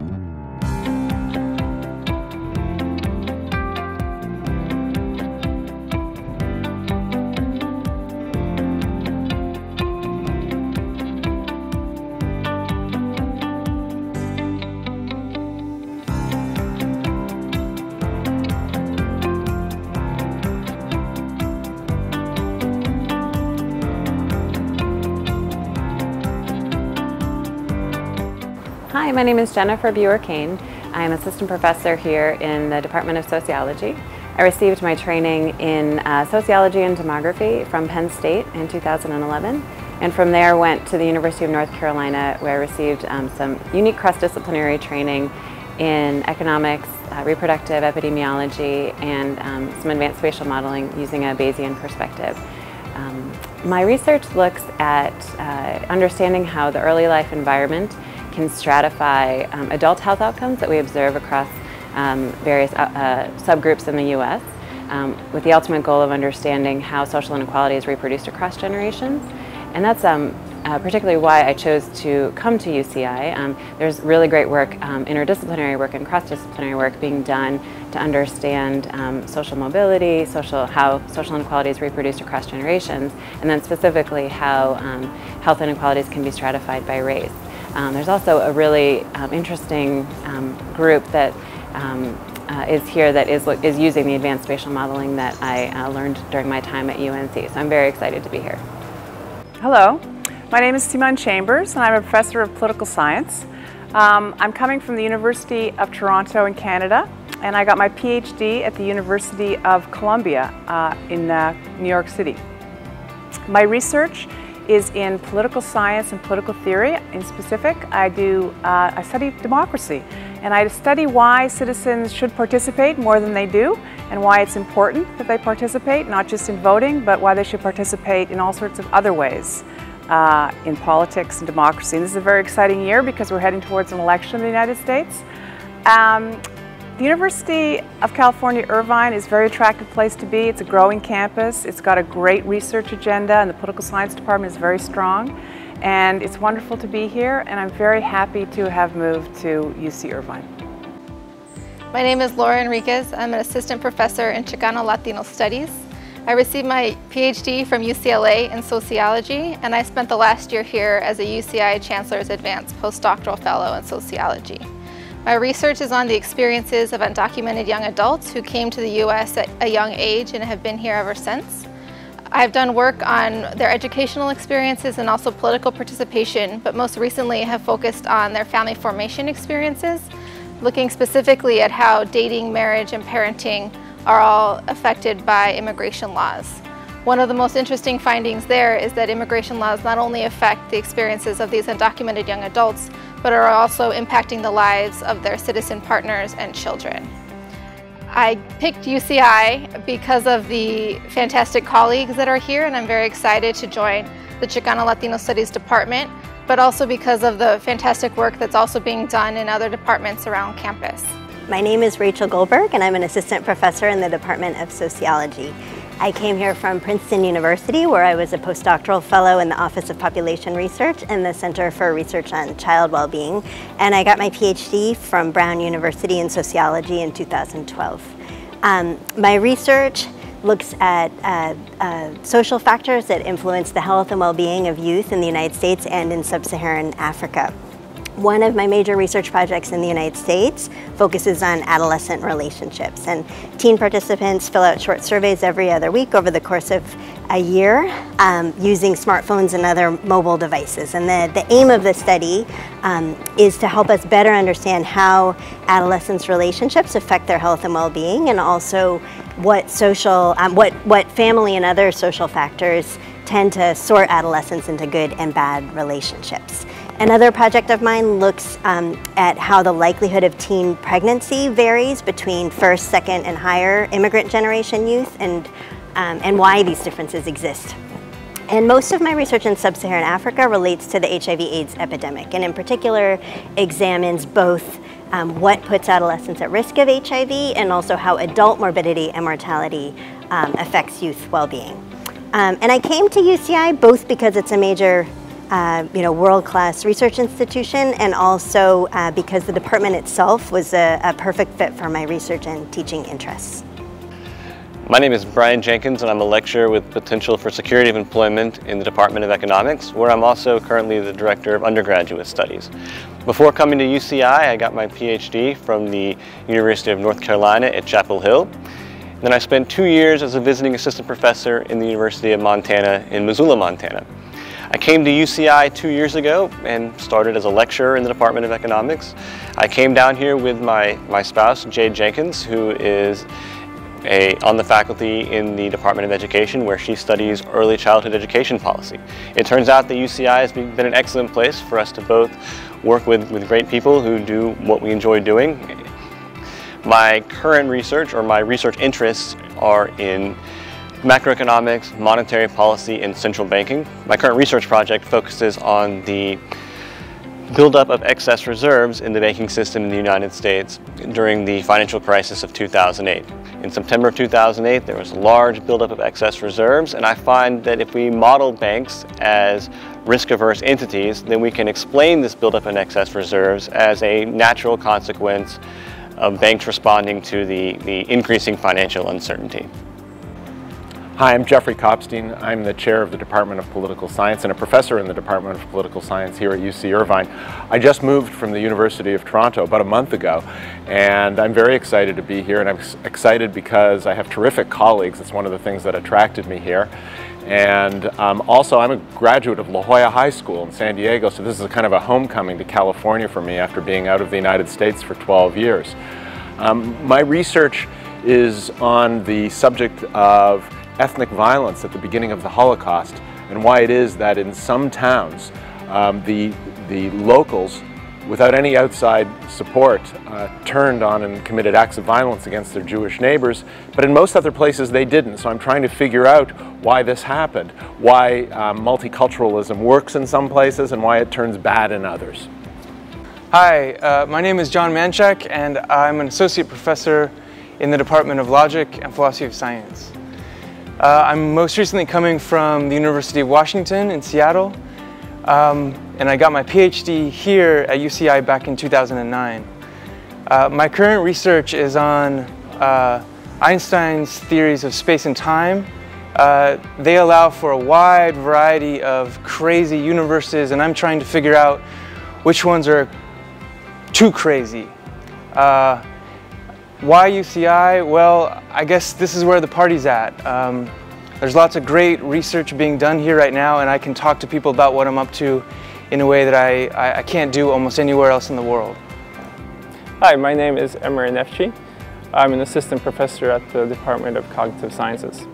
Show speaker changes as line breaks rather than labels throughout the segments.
Mm-hmm. Hi, my name is Jennifer Buher-Kane. I am assistant professor here in the Department of Sociology. I received my training in uh, sociology and demography from Penn State in 2011 and from there went to the University of North Carolina where I received um, some unique cross-disciplinary training in economics, uh, reproductive epidemiology, and um, some advanced spatial modeling using a Bayesian perspective. Um, my research looks at uh, understanding how the early life environment can stratify um, adult health outcomes that we observe across um, various uh, uh, subgroups in the U.S. Um, with the ultimate goal of understanding how social inequality is reproduced across generations. And that's um, uh, particularly why I chose to come to UCI. Um, there's really great work, um, interdisciplinary work and cross-disciplinary work being done to understand um, social mobility, social how social inequalities reproduced across generations, and then specifically how um, health inequalities can be stratified by race. Um, there's also a really um, interesting um, group that um, uh, is here that is, is using the advanced spatial modeling that I uh, learned during my time at UNC. So I'm very excited to be here.
Hello, my name is Simone Chambers and I'm a professor of political science. Um, I'm coming from the University of Toronto in Canada and I got my PhD at the University of Columbia uh, in uh, New York City. My research is in political science and political theory. In specific, I do uh, I study democracy, and I study why citizens should participate more than they do, and why it's important that they participate, not just in voting, but why they should participate in all sorts of other ways. Uh, in politics and democracy. And this is a very exciting year because we're heading towards an election in the United States. Um, the University of California, Irvine is a very attractive place to be. It's a growing campus. It's got a great research agenda and the political science department is very strong. And it's wonderful to be here and I'm very happy to have moved to UC Irvine.
My name is Laura Enriquez. I'm an assistant professor in Chicano Latino Studies. I received my PhD from UCLA in sociology and I spent the last year here as a UCI Chancellor's Advanced Postdoctoral Fellow in Sociology. My research is on the experiences of undocumented young adults who came to the U.S. at a young age and have been here ever since. I've done work on their educational experiences and also political participation, but most recently have focused on their family formation experiences, looking specifically at how dating, marriage, and parenting are all affected by immigration laws. One of the most interesting findings there is that immigration laws not only affect the experiences of these undocumented young adults, but are also impacting the lives of their citizen partners and children. I picked UCI because of the fantastic colleagues that are here and I'm very excited to join the Chicano Latino Studies Department, but also because of the fantastic work that's also being done in other departments around campus.
My name is Rachel Goldberg and I'm an assistant professor in the Department of Sociology. I came here from Princeton University where I was a postdoctoral fellow in the Office of Population Research and the Center for Research on Child Wellbeing. And I got my PhD from Brown University in sociology in 2012. Um, my research looks at uh, uh, social factors that influence the health and well-being of youth in the United States and in sub-Saharan Africa. One of my major research projects in the United States focuses on adolescent relationships and teen participants fill out short surveys every other week over the course of a year um, using smartphones and other mobile devices. And the, the aim of the study um, is to help us better understand how adolescents' relationships affect their health and well-being and also what social, um, what, what family and other social factors tend to sort adolescents into good and bad relationships. Another project of mine looks um, at how the likelihood of teen pregnancy varies between first, second, and higher immigrant generation youth and, um, and why these differences exist. And most of my research in sub-Saharan Africa relates to the HIV AIDS epidemic and in particular examines both um, what puts adolescents at risk of HIV and also how adult morbidity and mortality um, affects youth well-being. Um, and I came to UCI both because it's a major uh, you know, world-class research institution and also uh, because the department itself was a, a perfect fit for my research and teaching interests.
My name is Brian Jenkins and I'm a lecturer with potential for security of employment in the Department of Economics where I'm also currently the Director of Undergraduate Studies. Before coming to UCI I got my PhD from the University of North Carolina at Chapel Hill. Then I spent two years as a visiting assistant professor in the University of Montana in Missoula, Montana. I came to UCI two years ago and started as a lecturer in the Department of Economics. I came down here with my, my spouse, Jade Jenkins, who is a, on the faculty in the Department of Education where she studies early childhood education policy. It turns out that UCI has been an excellent place for us to both work with, with great people who do what we enjoy doing. My current research or my research interests are in macroeconomics, monetary policy, and central banking. My current research project focuses on the buildup of excess reserves in the banking system in the United States during the financial crisis of 2008. In September of 2008, there was a large buildup of excess reserves, and I find that if we model banks as risk-averse entities, then we can explain this buildup in excess reserves as a natural consequence of banks responding to the, the increasing financial uncertainty.
Hi, I'm Jeffrey Kopstein. I'm the chair of the Department of Political Science and a professor in the Department of Political Science here at UC Irvine. I just moved from the University of Toronto about a month ago and I'm very excited to be here and I'm excited because I have terrific colleagues. It's one of the things that attracted me here. And um, also I'm a graduate of La Jolla High School in San Diego, so this is kind of a homecoming to California for me after being out of the United States for 12 years. Um, my research is on the subject of ethnic violence at the beginning of the Holocaust and why it is that in some towns um, the, the locals without any outside support uh, turned on and committed acts of violence against their Jewish neighbors, but in most other places they didn't. So I'm trying to figure out why this happened, why uh, multiculturalism works in some places and why it turns bad in others.
Hi, uh, my name is John Manchak and I'm an associate professor in the Department of Logic and Philosophy of Science. Uh, I'm most recently coming from the University of Washington in Seattle, um, and I got my PhD here at UCI back in 2009. Uh, my current research is on uh, Einstein's theories of space and time. Uh, they allow for a wide variety of crazy universes, and I'm trying to figure out which ones are too crazy. Uh, why UCI? Well, I guess this is where the party's at. Um, there's lots of great research being done here right now and I can talk to people about what I'm up to in a way that I, I, I can't do almost anywhere else in the world.
Hi, my name is Emre Neftci. I'm an assistant professor at the Department of Cognitive Sciences.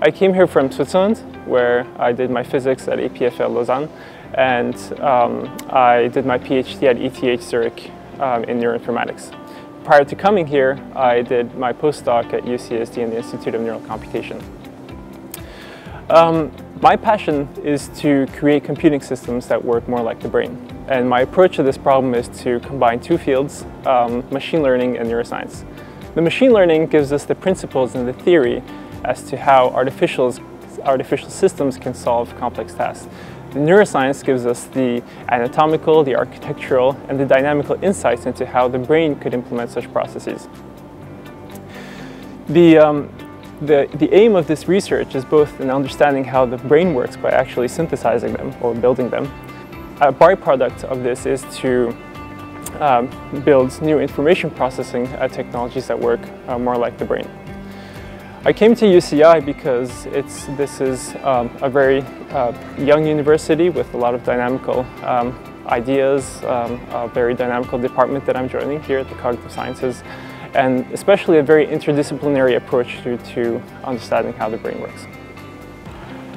I came here from Switzerland where I did my physics at EPFL Lausanne and um, I did my PhD at ETH Zurich um, in neuroinformatics. Prior to coming here, I did my postdoc at UCSD in the Institute of Neural Computation. Um, my passion is to create computing systems that work more like the brain. And my approach to this problem is to combine two fields, um, machine learning and neuroscience. The machine learning gives us the principles and the theory as to how artificial, artificial systems can solve complex tasks. The neuroscience gives us the anatomical, the architectural, and the dynamical insights into how the brain could implement such processes. The, um, the, the aim of this research is both in understanding how the brain works by actually synthesizing them or building them. A byproduct of this is to um, build new information processing uh, technologies that work uh, more like the brain. I came to UCI because it's, this is um, a very uh, young university with a lot of dynamical um, ideas, um, a very dynamical department that I'm joining here at the Cognitive Sciences, and especially a very interdisciplinary approach to, to understanding how the brain works.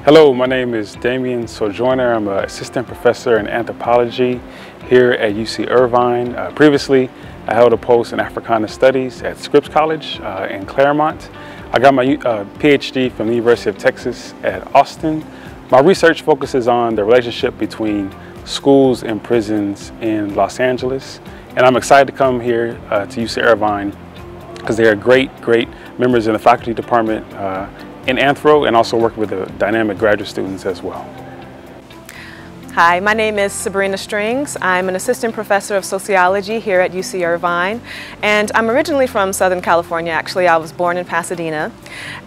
Hello, my name is Damien Sojoyner. I'm an assistant professor in anthropology here at UC Irvine. Uh, previously, I held a post in Africana Studies at Scripps College uh, in Claremont. I got my uh, PhD from the University of Texas at Austin. My research focuses on the relationship between schools and prisons in Los Angeles. And I'm excited to come here uh, to UC Irvine because they are great, great members in the faculty department uh, in Anthro and also work with the dynamic graduate students as well.
Hi, my name is Sabrina Strings. I'm an assistant professor of sociology here at UC Irvine. And I'm originally from Southern California. Actually, I was born in Pasadena.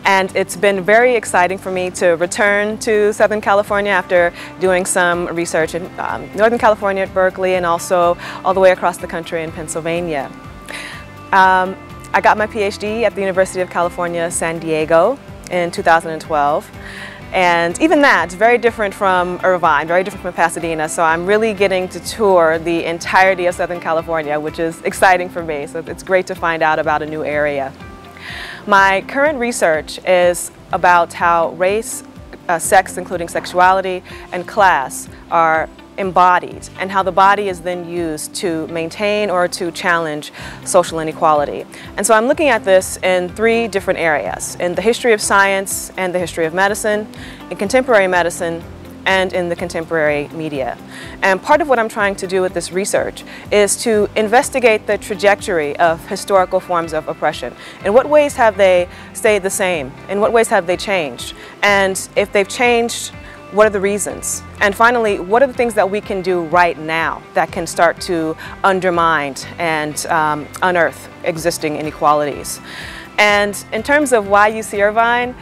And it's been very exciting for me to return to Southern California after doing some research in um, Northern California at Berkeley and also all the way across the country in Pennsylvania. Um, I got my PhD at the University of California, San Diego in 2012. And even that's very different from Irvine, very different from Pasadena. So I'm really getting to tour the entirety of Southern California, which is exciting for me. So it's great to find out about a new area. My current research is about how race, uh, sex, including sexuality, and class are embodied and how the body is then used to maintain or to challenge social inequality. And so I'm looking at this in three different areas, in the history of science and the history of medicine, in contemporary medicine, and in the contemporary media. And part of what I'm trying to do with this research is to investigate the trajectory of historical forms of oppression. In what ways have they stayed the same? In what ways have they changed? And if they've changed, what are the reasons? And finally, what are the things that we can do right now that can start to undermine and um, unearth existing inequalities? And in terms of why UC Irvine,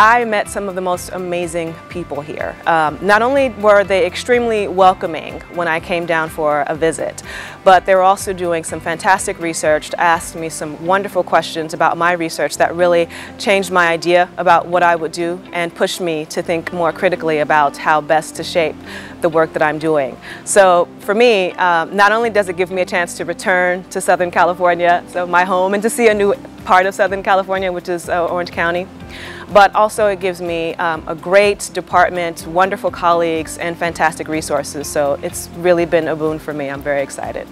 I met some of the most amazing people here. Um, not only were they extremely welcoming when I came down for a visit, but they were also doing some fantastic research to ask me some wonderful questions about my research that really changed my idea about what I would do and pushed me to think more critically about how best to shape the work that I'm doing. So for me, um, not only does it give me a chance to return to Southern California, so my home, and to see a new part of Southern California, which is uh, Orange County, but also it gives me um, a great department, wonderful colleagues, and fantastic resources. So it's really been a boon for me. I'm very excited.